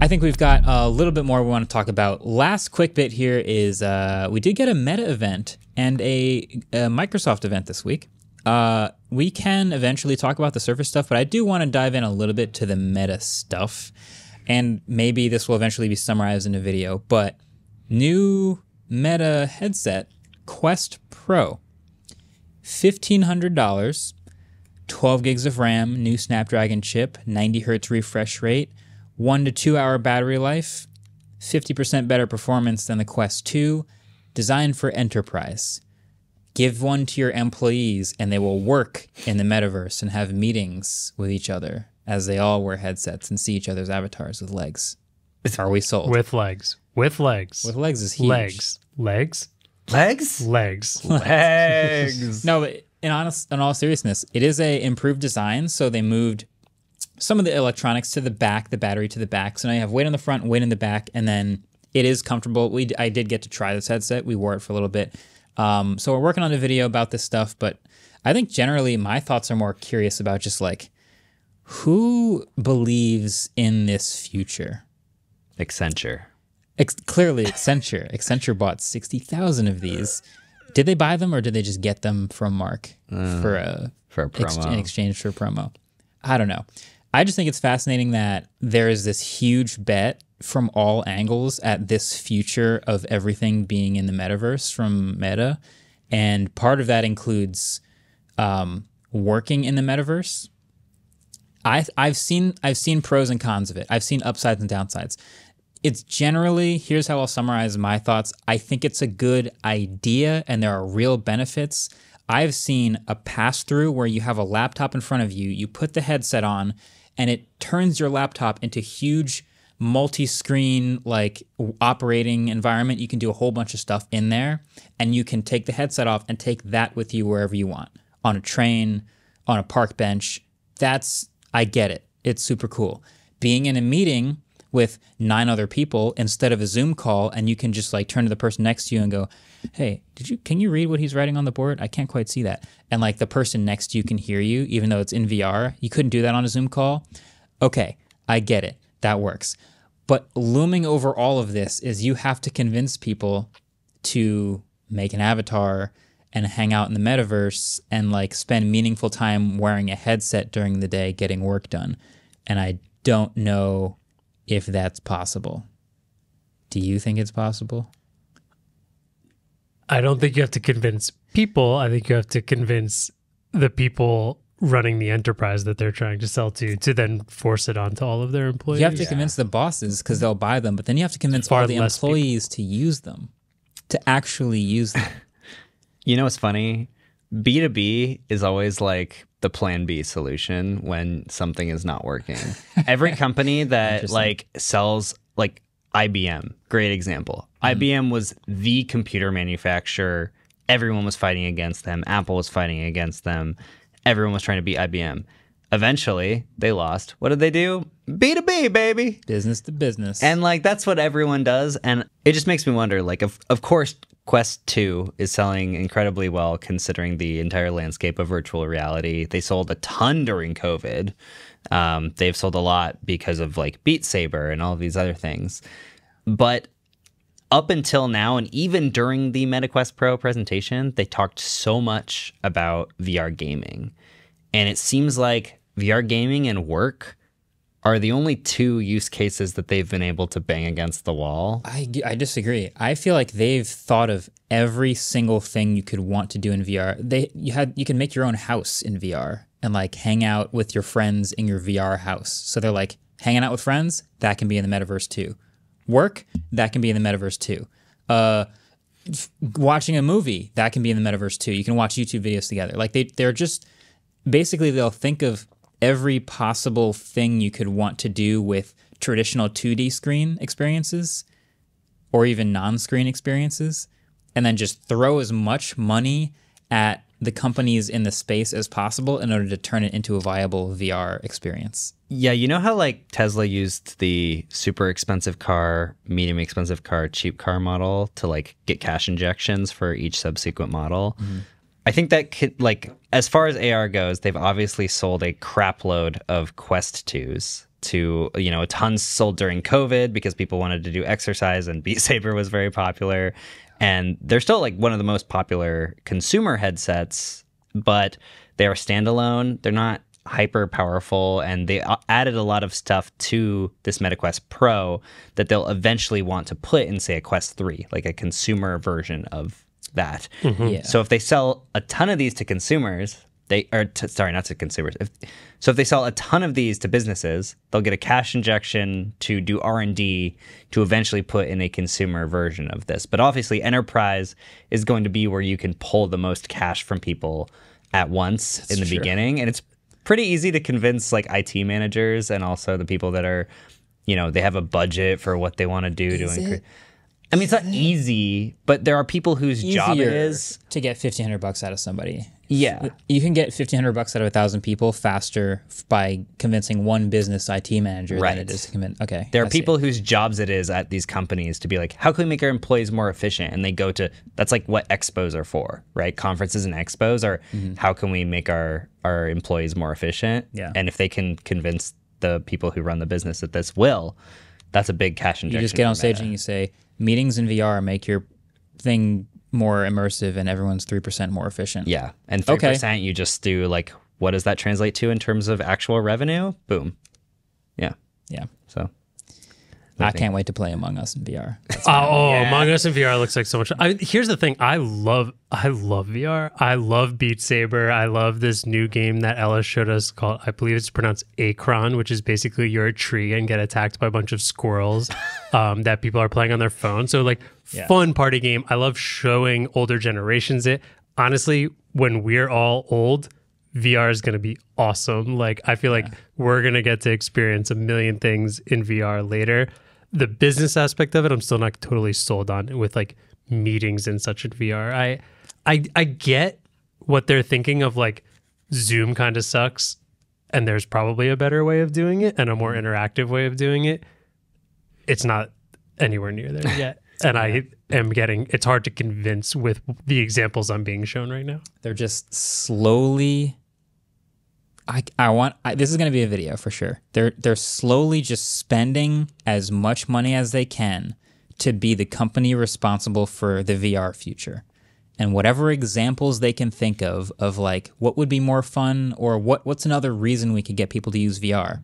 I think we've got a little bit more we want to talk about. Last quick bit here is uh, we did get a Meta event and a, a Microsoft event this week. Uh, we can eventually talk about the Surface stuff, but I do want to dive in a little bit to the Meta stuff, and maybe this will eventually be summarized in a video. But new Meta headset, Quest Pro, fifteen hundred dollars, twelve gigs of RAM, new Snapdragon chip, ninety hertz refresh rate one to two hour battery life, 50% better performance than the Quest 2, designed for enterprise. Give one to your employees and they will work in the metaverse and have meetings with each other as they all wear headsets and see each other's avatars with legs. Are we sold? With legs. With legs. With legs is huge. legs. Legs. Legs? Legs. Legs. No, but in honest, in all seriousness, it is a improved design. So they moved some of the electronics to the back, the battery to the back. So now you have weight on the front, weight in the back, and then it is comfortable. We I did get to try this headset. We wore it for a little bit. Um, so we're working on a video about this stuff, but I think generally my thoughts are more curious about just like who believes in this future. Accenture. Ex- clearly, Accenture. Accenture bought sixty thousand of these. Did they buy them or did they just get them from Mark for a for a ex- promo. in exchange for a promo? I don't know. I just think it's fascinating that there is this huge bet from all angles at this future of everything being in the metaverse from Meta, and part of that includes um, working in the metaverse. I I've seen I've seen pros and cons of it. I've seen upsides and downsides. It's generally here's how I'll summarize my thoughts. I think it's a good idea and there are real benefits. I've seen a pass through where you have a laptop in front of you, you put the headset on, and it turns your laptop into huge multi-screen like operating environment. You can do a whole bunch of stuff in there, and you can take the headset off and take that with you wherever you want. On a train, on a park bench. That's I get it. It's super cool. Being in a meeting with nine other people instead of a Zoom call, and you can just like turn to the person next to you and go, "Hey, did you can you read what he's writing on the board? I can't quite see that." And like the person next to you can hear you, even though it's in VR. You couldn't do that on a Zoom call. Okay, I get it. That works. But looming over all of this is you have to convince people to make an avatar and hang out in the metaverse and like spend meaningful time wearing a headset during the day getting work done. And I don't know if that's possible. Do you think it's possible? I don't think you have to convince people. I think you have to convince the people running the enterprise that they're trying to sell to to then force it onto all of their employees. You have to convince the bosses because they'll buy them, but then you have to convince Far all the less people. employees to use them, to actually use them. You know what's funny? B2B is always like the plan B solution when something is not working. Every company that like sells like IBM, great example. Mm-hmm. IBM was the computer manufacturer. Everyone was fighting against them. Apple was fighting against them. Everyone was trying to beat IBM. Eventually, they lost. What did they do? B2B, baby. business to business. And like that's what everyone does, and it just makes me wonder. Like, of of course, Quest Two is selling incredibly well considering the entire landscape of virtual reality. They sold a ton during COVID. Um, they've sold a lot because of like Beat Saber and all these other things. But up until now, and even during the MetaQuest Pro presentation, they talked so much about VR gaming, and it seems like VR gaming and work are the only two use cases that they've been able to bang against the wall. I, I disagree. I feel like they've thought of every single thing you could want to do in VR. They you had you can make your own house in VR and like hang out with your friends in your VR house. So they're like hanging out with friends that can be in the metaverse too. Work that can be in the metaverse too. Uh, f- watching a movie that can be in the metaverse too. You can watch YouTube videos together. Like they they're just basically they'll think of every possible thing you could want to do with traditional 2D screen experiences or even non-screen experiences and then just throw as much money at the companies in the space as possible in order to turn it into a viable VR experience. Yeah, you know how like Tesla used the super expensive car, medium expensive car, cheap car model to like get cash injections for each subsequent model? Mm-hmm. I think that could like as far as AR goes, they've obviously sold a crap load of Quest 2s to you know a ton sold during COVID because people wanted to do exercise and Beat Saber was very popular, and they're still like one of the most popular consumer headsets, but they are standalone. They're not hyper powerful and they added a lot of stuff to this MetaQuest Pro that they'll eventually want to put in say a Quest 3, like a consumer version of that. Mm-hmm. Yeah. So if they sell a ton of these to consumers, they are to, sorry, not to consumers. If, so if they sell a ton of these to businesses, they'll get a cash injection to do R and D to eventually put in a consumer version of this. But obviously, enterprise is going to be where you can pull the most cash from people at once in the true. beginning, and it's pretty easy to convince like IT managers and also the people that are, you know, they have a budget for what they want to do to Is increase. I mean, it's not easy, but there are people whose job it is. to get fifteen hundred bucks out of somebody. Yeah. You can get fifteen hundred bucks out of a thousand people faster by convincing one business IT manager Right. than it is to convince. Okay, There are I see. people whose jobs it is at these companies to be like, how can we make our employees more efficient? And they go to that's like what expos are for, right? Conferences and expos are mm-hmm. how can we make our our employees more efficient? Yeah. And if they can convince the people who run the business that this will, that's a big cash injection. You just get on stage Meta. and you say, "Meetings in VR make your thing more immersive, and everyone's three percent more efficient." yeah, and three Okay. percent you just do like what does that translate to in terms of actual revenue? Boom. Yeah. yeah. So I can't wait to play Among Us in VR. That's- Oh, oh, Among Us in VR looks like so much. I, here's the thing: I love, I love VR. I love Beat Saber. I love this new game that Ella showed us called, I believe it's pronounced Acron, which is basically you're a tree and get attacked by a bunch of squirrels um, that people are playing on their phone. So like, Yeah. fun party game. I love showing older generations it. Honestly, when we're all old. VR is going to be awesome. Like, I feel like we're going to get to experience a million things in VR later the business aspect of it, I'm still not totally sold on with like meetings and such in VR. I I I get what they're thinking of like Zoom kind of sucks and there's probably a better way of doing it and a more interactive way of doing it. It's not anywhere near there yet. And I am getting it's hard to convince with the examples I'm being shown right now. They're just slowly. I, I want I, this is going to be a video for sure. They're they're slowly just spending as much money as they can to be the company responsible for the VR future. And whatever examples they can think of of like what would be more fun or what what's another reason we could get people to use VR,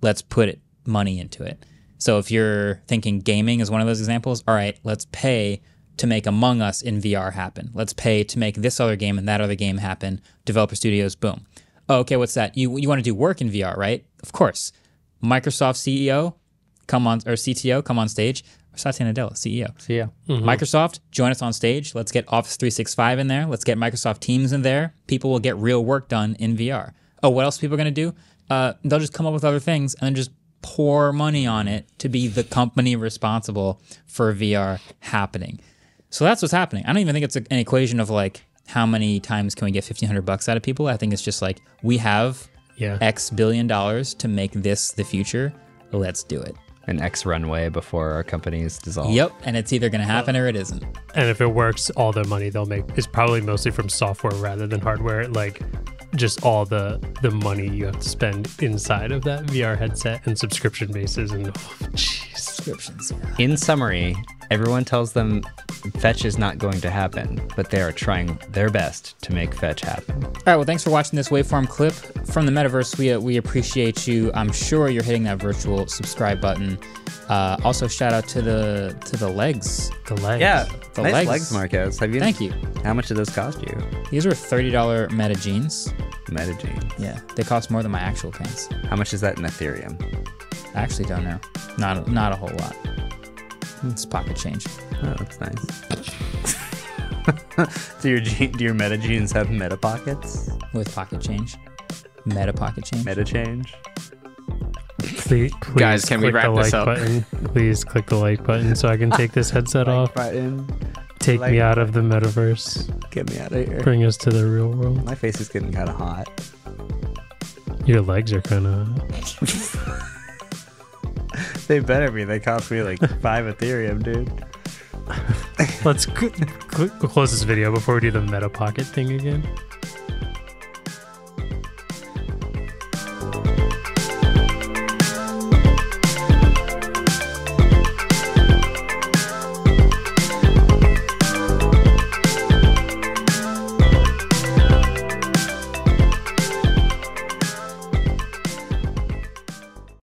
let's put it, money into it. So if you're thinking gaming is one of those examples, all right, let's pay to make Among Us in VR happen. Let's pay to make this other game and that other game happen. Developer studios, boom. Oh, okay, what's that? You you want to do work in VR, right? Of course. Microsoft CEO, come on or CTO, come on stage. Satya Nadella, CEO. yeah. Microsoft, join us on stage. Let's get Office 365 in there. Let's get Microsoft Teams in there. People will get real work done in VR. Oh, what else are people going to do? Uh, they'll just come up with other things and then just pour money on it to be the company responsible for VR happening. So that's what's happening. I don't even think it's a, an equation of like how many times can we get 1500 bucks out of people. I think it's just like we have Yeah. X billion dollars to make this the future. Let's do it. An X runway before our company is dissolved. Yep. And it's either going to happen or it isn't. And if it works, all the money they'll make is probably mostly from software rather than hardware. Like just all the the money you have to spend inside of that VR headset and subscription bases and oh, jeez. Subscriptions. In summary, everyone tells them fetch is not going to happen, but they are trying their best to make fetch happen. All right. Well, thanks for watching this waveform clip from the metaverse. We uh, we appreciate you. I'm sure you're hitting that virtual subscribe button. Uh, also, shout out to the to the legs. The legs. The nice legs. legs, Marques. Have you? Thank you. How much did those cost you? These were thirty dollar Meta jeans. Metagene. Yeah, they cost more than my actual pants. How much is that in Ethereum? I actually don't know. Not not a whole lot. Hmm. It's pocket change. Oh, that's nice. do your je- do your meta jeans have meta pockets? with pocket change. Meta pocket change. Meta change? Please, please Guys, can we click wrap the like up? button. Please click the like button so I can take this headset off. Button. Take like me out of the metaverse. Get me out of here. Bring us to the real world. My face is getting kind of hot. Your legs are kind of. They better be. They cost me like five Ethereum, dude. Let's cl- cl- close this video before we do the meta pocket thing again.